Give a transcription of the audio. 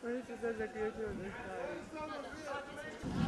これちょっとだけよくお願いします。